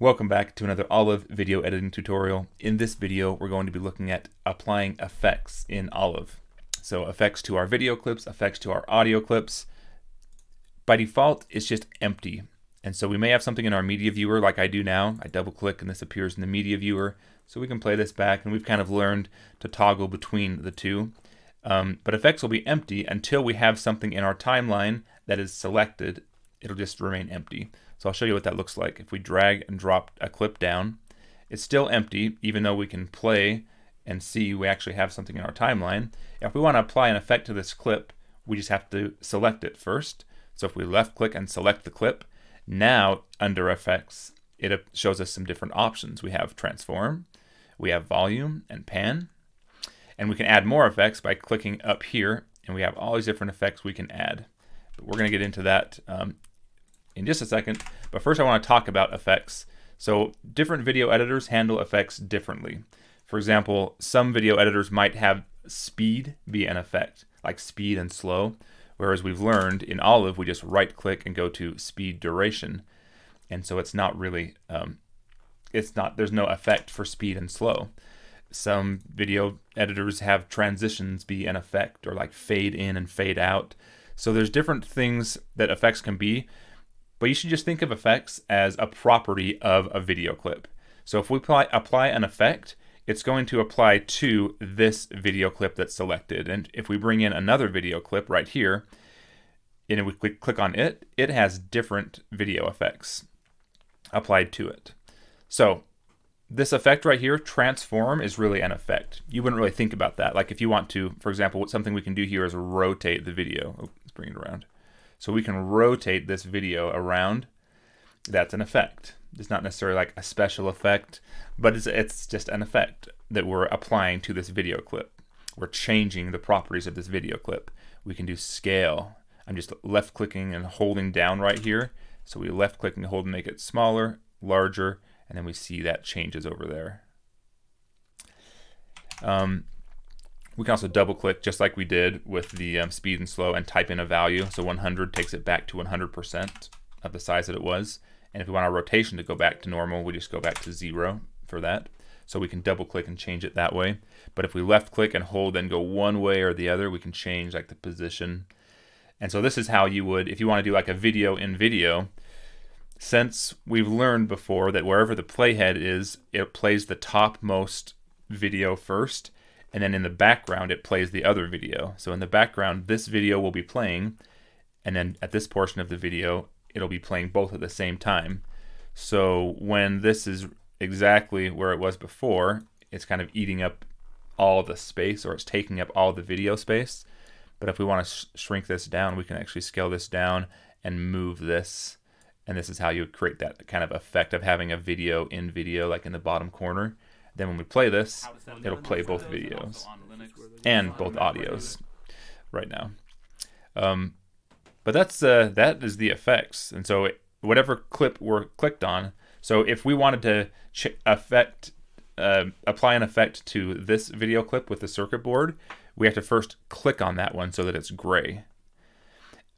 Welcome back to another Olive video editing tutorial. In this video, we're going to be looking at applying effects in Olive. So effects to our video clips, effects to our audio clips. By default, it's just empty. And so we may have something in our media viewer like I do now. I double click and this appears in the media viewer. So we can play this back and we've kind of learned to toggle between the two. Um, but effects will be empty until we have something in our timeline that is selected. It'll just remain empty. So I'll show you what that looks like. If we drag and drop a clip down, it's still empty, even though we can play and see we actually have something in our timeline. If we want to apply an effect to this clip, we just have to select it first. So if we left click and select the clip, now under effects, it shows us some different options. We have transform, we have volume and pan, and we can add more effects by clicking up here, and we have all these different effects we can add. But we're going to get into that um, in just a second. But first I want to talk about effects. So different video editors handle effects differently. For example, some video editors might have speed be an effect, like speed and slow, whereas we've learned in Olive, we just right click and go to speed duration. And so it's not really, um, it's not, there's no effect for speed and slow. Some video editors have transitions be an effect or like fade in and fade out. So there's different things that effects can be, but you should just think of effects as a property of a video clip. So if we apply, apply an effect, it's going to apply to this video clip that's selected. And if we bring in another video clip right here, and we click, on it, it has different video effects applied to it. So this effect right here, transform, is really an effect. You wouldn't really think about that. Like if you want to, for example, something we can do here is rotate the video. Oh, let's bring it around. So we can rotate this video around. That's an effect. It's not necessarily like a special effect, but it's, it's just an effect that we're applying to this video clip. We're changing the properties of this video clip. We can do scale. I'm just left clicking and holding down right here. So we left click and hold and make it smaller, larger, and then we see that changes over there. Um, we can also double click just like we did with the um, speed and slow and type in a value. So 100 takes it back to 100% of the size that it was. And if we want our rotation to go back to normal, we just go back to zero for that. So we can double click and change it that way. But if we left click and hold and go one way or the other, we can change like the position. And so this is how you would, if you want to do like a video in video, since we've learned before that wherever the playhead is, it plays the topmost video first and then in the background it plays the other video. So in the background this video will be playing and then at this portion of the video it'll be playing both at the same time. So when this is exactly where it was before, it's kind of eating up all the space or it's taking up all the video space. But if we want to sh shrink this down, we can actually scale this down and move this. And this is how you create that kind of effect of having a video in video, like in the bottom corner. Then when we play this, it'll play both videos and both audios right now. Um, but that's uh, that is the effects, and so it, whatever clip we're clicked on. So if we wanted to affect uh, apply an effect to this video clip with the circuit board, we have to first click on that one so that it's gray.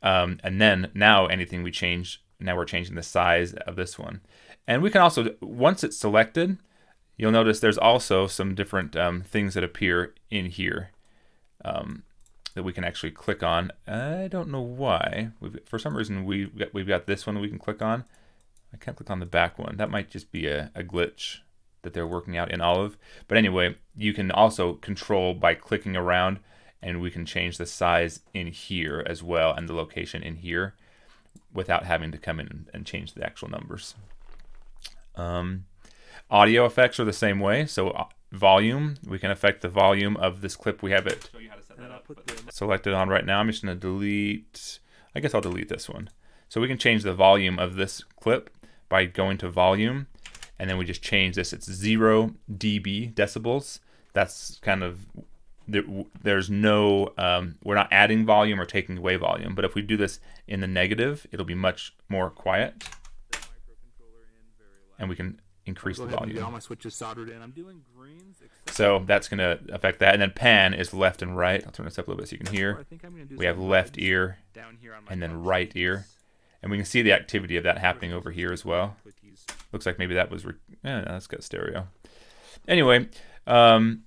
Um, and then now anything we change, now we're changing the size of this one. And we can also, once it's selected, you'll notice there's also some different um, things that appear in here um, that we can actually click on. I don't know why. We've, for some reason, we've got, we've got this one we can click on. I can't click on the back one. That might just be a, a glitch that they're working out in Olive. But anyway, you can also control by clicking around and we can change the size in here as well and the location in here without having to come in and change the actual numbers. Um, Audio effects are the same way. So uh, volume, we can affect the volume of this clip we have it selected on right now. I'm just going to delete, I guess I'll delete this one. So we can change the volume of this clip by going to volume and then we just change this. It's 0 dB decibels. That's kind of, there's no, um, we're not adding volume or taking away volume. But if we do this in the negative, it'll be much more quiet. And we can increase the volume. all my switches soldered in. I'm doing greens. So that's going to affect that. And then pan is left and right. I'll turn this up a little bit so you can hear. We have left ear and then right ear. And we can see the activity of that happening over here as well. Looks like maybe that was, re- yeah, that's got stereo. Anyway, um,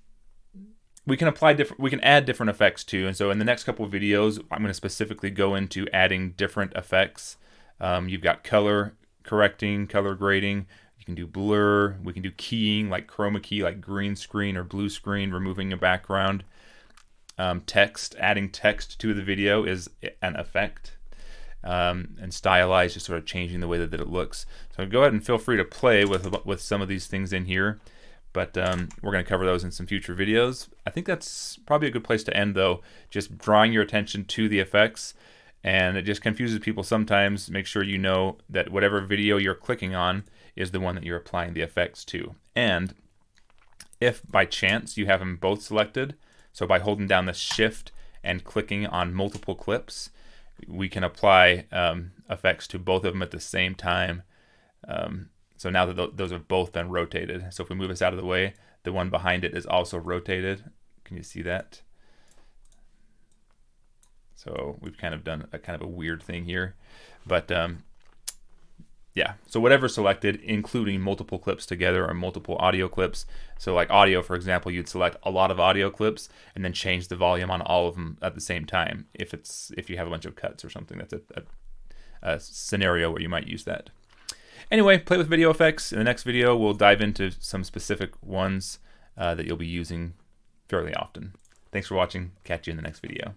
we can apply different, we can add different effects too. And so in the next couple of videos, I'm going to specifically go into adding different effects. Um, you've got color correcting, color grading. You can do blur. We can do keying like chroma key, like green screen or blue screen, removing a background. Um, text, adding text to the video is an effect. Um, and stylize, just sort of changing the way that, that it looks. So go ahead and feel free to play with with some of these things in here, but um, we're going to cover those in some future videos. I think that's probably a good place to end, though. Just drawing your attention to the effects, and it just confuses people sometimes. Make sure you know that whatever video you're clicking on is the one that you're applying the effects to. And if by chance you have them both selected, so by holding down the shift and clicking on multiple clips, we can apply um, effects to both of them at the same time. Um, so now that th those have both been rotated. So if we move this out of the way, the one behind it is also rotated. Can you see that? So we've kind of done a kind of a weird thing here, but um, yeah, so whatever selected, including multiple clips together or multiple audio clips. So like audio, for example, you'd select a lot of audio clips and then change the volume on all of them at the same time. If it's if you have a bunch of cuts or something, that's a, a, a scenario where you might use that. Anyway, play with video effects. In the next video, we'll dive into some specific ones uh, that you'll be using fairly often. Thanks for watching. Catch you in the next video.